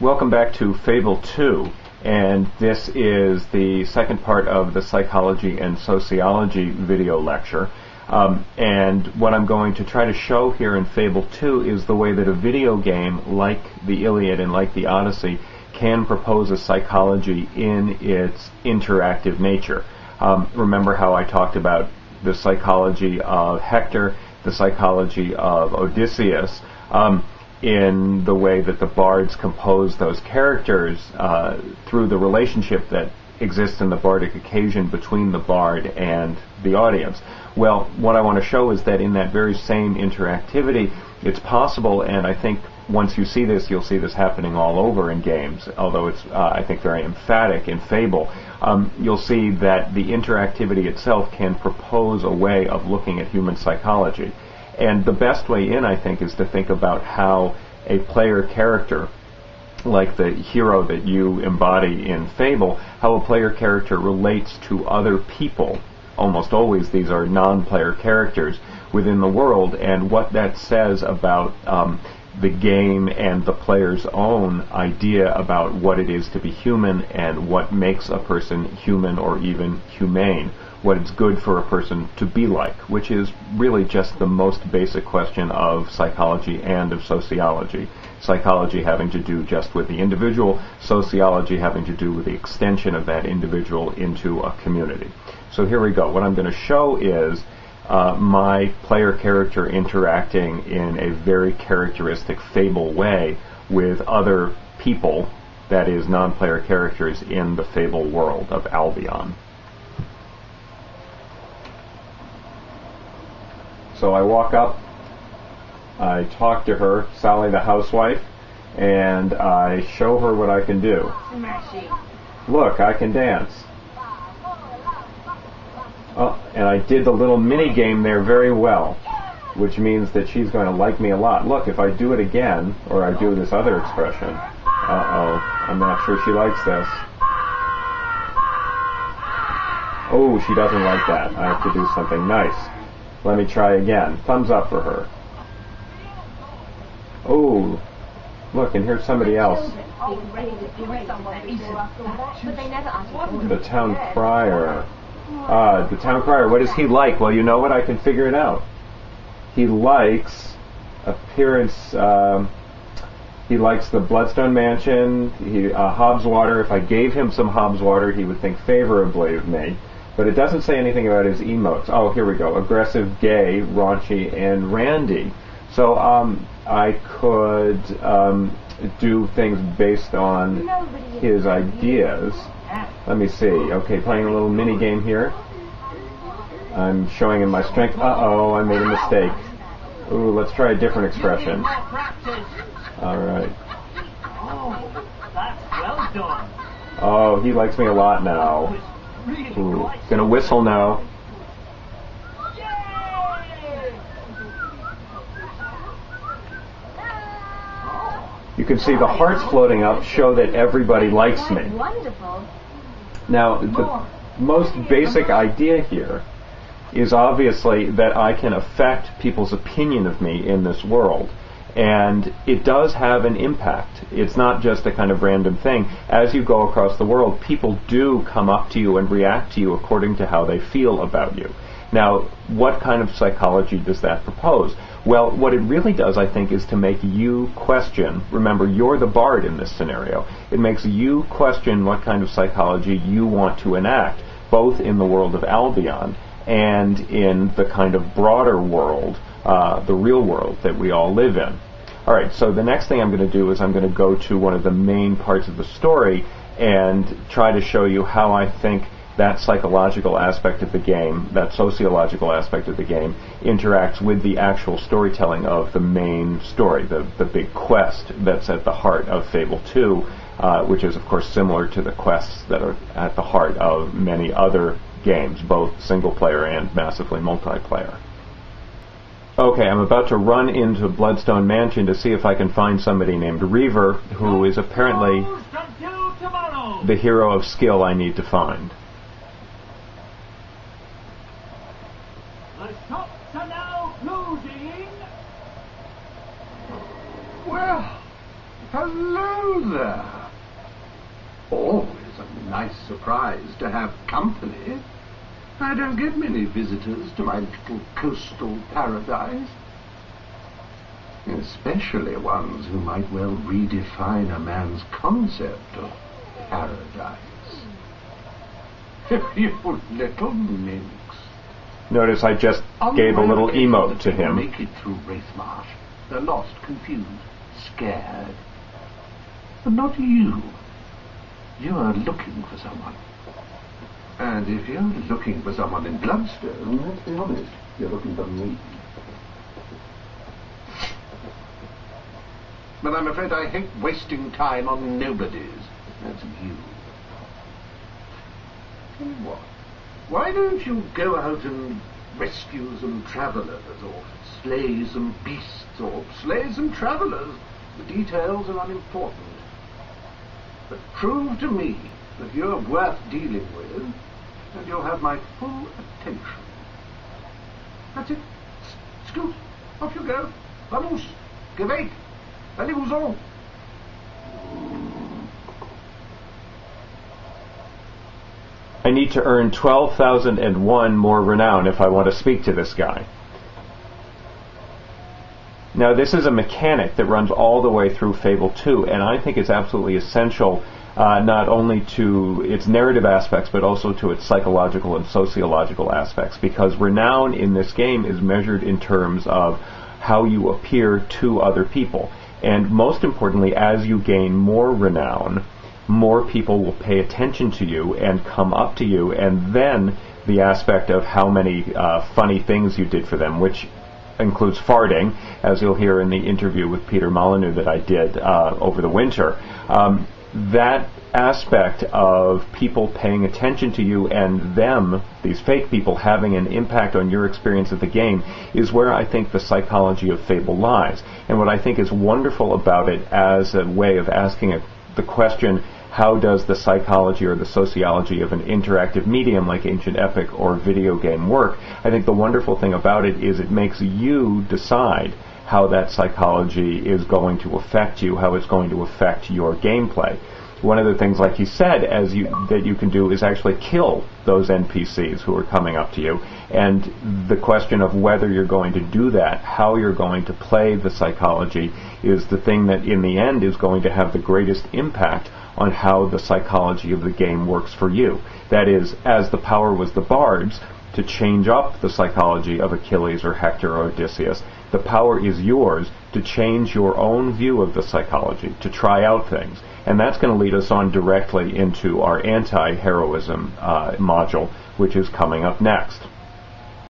Welcome back to Fable 2, and this is the second part of the Psychology and Sociology video lecture. Um, and what I'm going to try to show here in Fable 2 is the way that a video game like the Iliad and like the Odyssey can propose a psychology in its interactive nature. Um, remember how I talked about the psychology of Hector, the psychology of Odysseus. Um, in the way that the bards compose those characters uh, through the relationship that exists in the bardic occasion between the bard and the audience. Well, what I want to show is that in that very same interactivity, it's possible, and I think once you see this, you'll see this happening all over in games, although it's, uh, I think, very emphatic in Fable. Um, you'll see that the interactivity itself can propose a way of looking at human psychology. And the best way in, I think, is to think about how a player character, like the hero that you embody in Fable, how a player character relates to other people. Almost always these are non-player characters within the world, and what that says about um, the game and the player's own idea about what it is to be human and what makes a person human or even humane what it's good for a person to be like, which is really just the most basic question of psychology and of sociology. Psychology having to do just with the individual, sociology having to do with the extension of that individual into a community. So here we go. What I'm going to show is uh, my player character interacting in a very characteristic fable way with other people, that is, non-player characters in the fable world of Albion. So I walk up, I talk to her, Sally the housewife, and I show her what I can do. Look, I can dance. Oh, and I did the little mini game there very well, which means that she's going to like me a lot. Look, if I do it again, or I do this other expression, uh-oh, I'm not sure she likes this. Oh, she doesn't like that. I have to do something nice. Let me try again. Thumbs up for her. Oh, look, and here's somebody else. The town crier. Uh, the town crier, what does he like? Well, you know what? I can figure it out. He likes appearance. Um, he likes the Bloodstone Mansion. He, uh, Hobbs Water. If I gave him some Hobbs Water, he would think favorably of me. But it doesn't say anything about his emotes. Oh, here we go. Aggressive, gay, raunchy, and randy. So um, I could um, do things based on his ideas. Let me see. Okay, playing a little mini game here. I'm showing him my strength. Uh-oh, I made a mistake. Ooh, let's try a different expression. All right. Oh, he likes me a lot now. Ooh, gonna whistle now. Can see the hearts floating up show that everybody likes me. Wonderful. Now, the most basic idea here is obviously that I can affect people's opinion of me in this world and it does have an impact. It's not just a kind of random thing. As you go across the world, people do come up to you and react to you according to how they feel about you. Now, what kind of psychology does that propose? Well, what it really does, I think, is to make you question. Remember, you're the bard in this scenario. It makes you question what kind of psychology you want to enact, both in the world of Albion and in the kind of broader world uh, the real world that we all live in. All right, so the next thing I'm going to do is I'm going to go to one of the main parts of the story and try to show you how I think that psychological aspect of the game, that sociological aspect of the game, interacts with the actual storytelling of the main story, the, the big quest that's at the heart of Fable 2, uh, which is, of course, similar to the quests that are at the heart of many other games, both single player and massively multiplayer. Okay, I'm about to run into Bloodstone Mansion to see if I can find somebody named Reaver, who is apparently the hero of skill I need to find. The shops are now closing. Well, Hello there. Always a nice surprise to have company. I don't get many visitors to my little coastal paradise. Especially ones who might well redefine a man's concept of paradise. you little minx. Notice I just On gave a little emote to him. Make it through Wraithmarsh. They're lost, confused, scared. But not you. You are looking for someone. And if you're looking for someone in Bloodstone, let's be honest, you're looking for me. But I'm afraid I hate wasting time on nobodies. That's you. Tell you what, why don't you go out and rescue some travelers, or slay some beasts, or slay some travelers? The details are unimportant. But prove to me that you're worth dealing with, and you'll have my full attention. That's it. Scoot, off you go. Vamos, veit. Allez-vous-en. I need to earn 12,001 more renown if I want to speak to this guy. Now, this is a mechanic that runs all the way through Fable 2, and I think it's absolutely essential uh, not only to its narrative aspects, but also to its psychological and sociological aspects, because renown in this game is measured in terms of how you appear to other people. And most importantly, as you gain more renown, more people will pay attention to you and come up to you, and then the aspect of how many uh, funny things you did for them, which includes farting, as you'll hear in the interview with Peter Molyneux that I did uh, over the winter. Um, that aspect of people paying attention to you and them, these fake people, having an impact on your experience of the game is where I think the psychology of Fable lies. And what I think is wonderful about it as a way of asking a, the question, how does the psychology or the sociology of an interactive medium like Ancient Epic or video game work? I think the wonderful thing about it is it makes you decide how that psychology is going to affect you, how it's going to affect your gameplay. One of the things, like you said, as you that you can do is actually kill those NPCs who are coming up to you, and the question of whether you're going to do that, how you're going to play the psychology, is the thing that in the end is going to have the greatest impact on how the psychology of the game works for you. That is, as the power was the bard's, to change up the psychology of Achilles or Hector or Odysseus. The power is yours to change your own view of the psychology, to try out things. And that's going to lead us on directly into our anti heroism uh, module, which is coming up next.